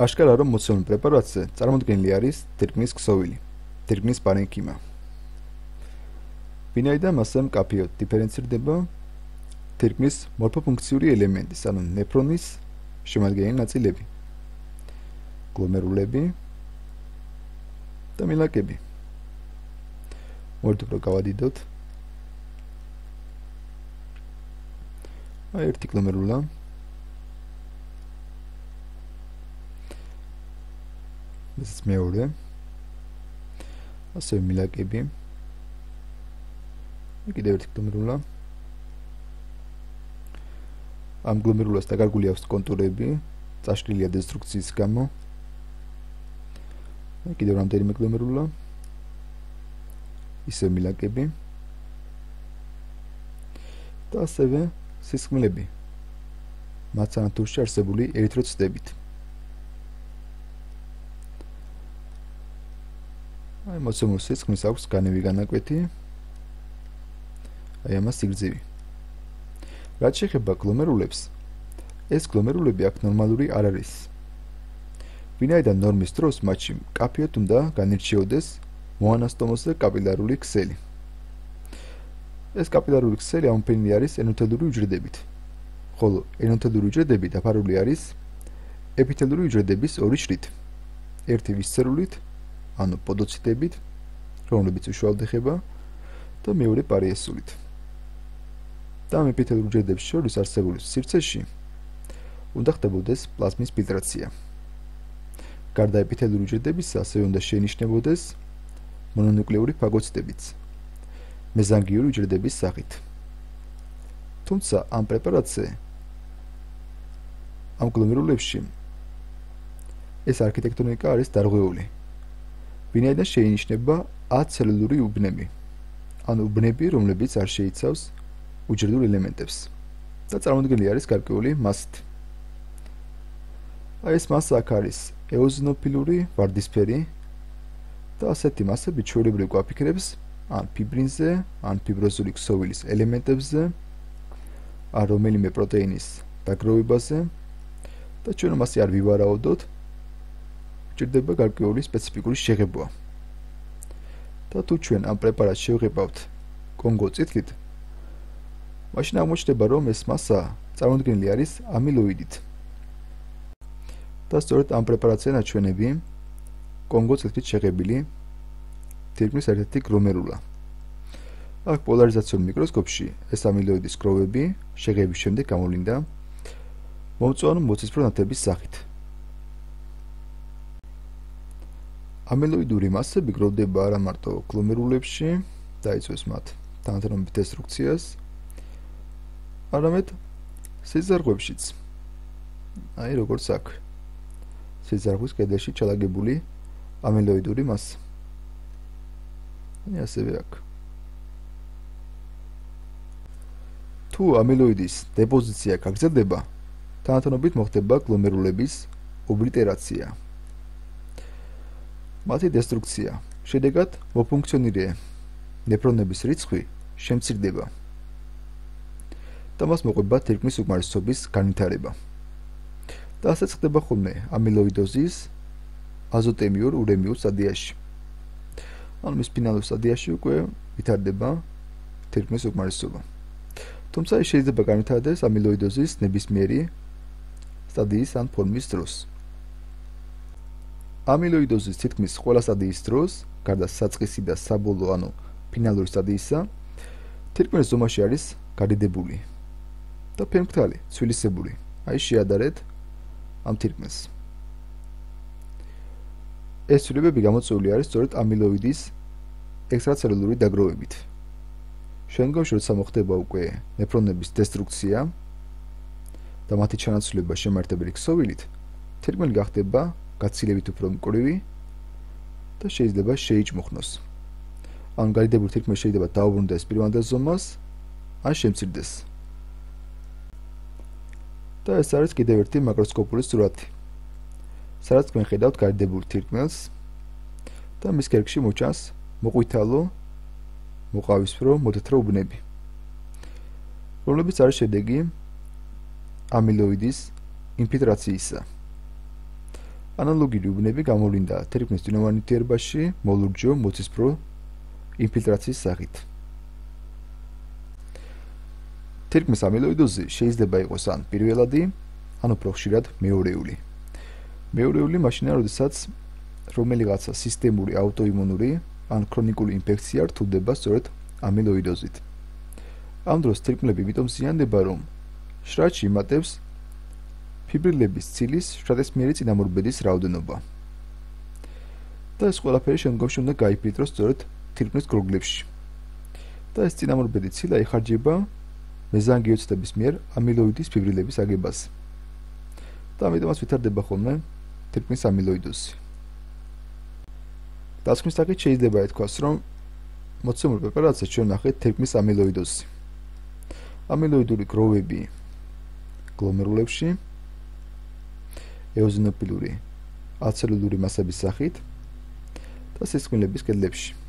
აშკარა რომ მოცემულ პრეპარატზე წარმოქმნილი არის დერგმის ქსოვილი, დერგმის პარენქიმა. ვინაიდან მასე მკაფიოდ დიფერენცირდება დერგმის მორფოფუნქციური ელემენტის, ანუ ნეფრონის შემადგენელი ნაწილები. გლომერულები და მილაკები. მოდით უფრო გავადიდოთ. აი ერთი გლომერულა ეს მეორე ასე მილაკები. კიდევ ერთი გლომერულა. ამ გლომერულას დაკარგული აქვს კონტურები წაშლილია დესტრუქციის გამო. კიდევ რამდენიმე გლომერულა. ისე მილაკები. და ასევე სისხლები მათ ანათურში არსებული ერითროციტებით მოცემულ სიცხნის აქვს განივი განაკვეთი. აი ამას სიგრძივი რაც შეეხება გლომერულებს ეს გლომერულები აქ ნორმალური არ არის. ვინაიდან ნორმის დროს მათში კაფიოთ უნდა განირჩეოდეს მოანასტომოსზე კაპილარული ქსელი. ეს კაპილარული ქსელი ამფენილი არის ენოთელური უჯრედებით. ხოლო ენოთელური უჯრედები დაფარული არის ეპითელური უჯრედების ორი შრით. ერთი ვისცერულით ანუ პოდოციტებით, რომლებიც უშუალოდ ეხება და მეორე პარიესულით. და ამ ეპითელურ უჯრედებს შორის არსებული სივრცეში უნდა ხდებოდეს პლაზმის ფილტრაცია. გარდა ეპითელურ უჯრედებისა, ასევე უნდა შეინიშნებოდეს მონონუკლეური ფაგოციტებიც მეზანგიური უჯრედების სახით. თუმცა ამ პრეპარატზე ამ გლომერულებში ეს არქიტექტონიკა არის დარღვეული. ვინაიდან შეინიშნება აცელულური უბნები. ანუ უბნები, რომლებიც არ შეიცავს უჯრედულ ელემენტებს და წარმოქმნილი არის გარკვეული მასით. აი ეს მასა აქ არის ეოზინოფილური ვარდისფერი და ასეთი მასები ჩვეულებრივ გვაფიქრებს ან ფიბრინზე, ან ფიბროზული ქსოვილის ელემენტებზე, ან რომელიმე პროტეინის დაგროვებაზე და ჩვენ მასე არ ვივარაუდოთ, გვჭირდება გარკვეული სპეციფიკური შეღებვა. და თუ ჩვენ ამ პრეპარატს შევღებავთ კონგო წითლით, მაშინ აღმოჩნდება, რომ ეს მასა წარმოქმნილი არის ამილოიდით. და სწორედ ამ პრეპარატზე ნაჩვენები კონგო წითლით შეღებილი თირკმის ერთ-ერთი გრომერულა. აქ პოლარიზაციულ მიკროსკოპში ეს ამილოიდის გროვები შეღების შემდეგ გამოვლინდა მომწვანო მოცისფრო ნათების სახით. ამილოიდური მასები გროვდება არა მარტო გლომერულებში და იწვევს მათ თანადრომის დესტრუქციას, არამედ სიზარღვებშიც. აი როგორც აქ. სიზარღვის კედელში ჩალაგებული ამილოიდური მასა. აი ასევე აქ. თუ ამილოიდის დეპოზიცია გაგრძელდება, თანადრომით მოხდება გლომერულების ობლიტერაცია. მათი დესტრუქცია. შედეგად მოფუნქციონირე ნეფრონების რიცხვი შემცირდება. და მას მოყვება თირკმის უკმარისობის განვითარება. და ასე ხდება ხოლმე ამილოიდოზის აზოტემიურ ურემიულ სტადიაში. ანუ მის ფინალურ სტადიაში უკვე ვითარდება თირკმის უკმარისობა. თუმცა შეიძლება განვითარდეს ამილოიდოზის ნებისმიერი სტადიის ან ფორმის დროს. ამილოიდოზის თითქმის ყველა სტადიის დროს, გარდა საწყისი და საბოლოო, ანუ ფინალური სტადიისა, თირკმის ზომაში არის გადიდებული და ფერმკრთალი, ცვილისებური. აი შეადარეთ ამ თირკმეს. ეს ცვლილებები გამოწვეული არის სწორედ ამილოიდის ექსტრაცელულური დაგროვებით. შემდგომში როცა მოხდება უკვე ნეფრონების დესტრუქცია და მათი ჩანაცვლება შემართებელი ქსოვილით, თირკმელი გახდება გაცილებით უფრო მკვრივი და შეიძლება შეიჭმუხნოს. ან გარიდებული თირკმე შეიძლება დაუბრუნდეს პირვანდელ ზომას, ან შემცირდეს. და ეს არის კიდევ ერთი მაკროსკოპული სურათი. სადაც თქვენ ხედავთ გარიდებულ თირკმელს და მის კერქში მოჩანს მოყვითალო მოყავისფრო მოთეთრო უბნები. რომლებიც არის შედეგი ამილოიდის ინფილტრაციისა. ანალოგიური უბნები გამოვლინდა თერმის დინამონიტიერებაში მოლურჯო მოცისფრო ინფილტრაციის სახით. თერმის ამილოიდოზი შეიძლება იყოს ან პირველადი, ან უფრო ხშირად მეორეული. მეორეული მაშინაა, როდესაც რომელიღაცა სისტემური აუტოიმუნური ან ქრონიკული ინფექცია რთულდება სწორედ ამილოიდოზით. ამ დროს თერმლები იმიტომ ზიანდება, რომ შრაჩი იმატებს ფიბრილების ცილის შრატესმიერი წინამორბედის რაოდენობა. და ეს ყველაფერი შემდგომში უნდა გაიფილტროს სწორედ თირკმლის გროგლებში. და ეს წინამორბედი ცილა იხარჯება მეზანგიოციტების მიერ ამილოიდის ფიბრილების აგებას. და ამიტომაც ვითარდება ხოლმე თირკმლის ამილოიდოზი. დასკვნის საკითხი შეიძლება ითქვას, რომ მოცემულ პრეპარატზე ჩვენ ნახეთ თირკმლის ამილოიდოზი. ამილოიდური გროვები გლომერულებში ეოზინოფილური აცელულური მასების სახით და სისხლების კედლებში.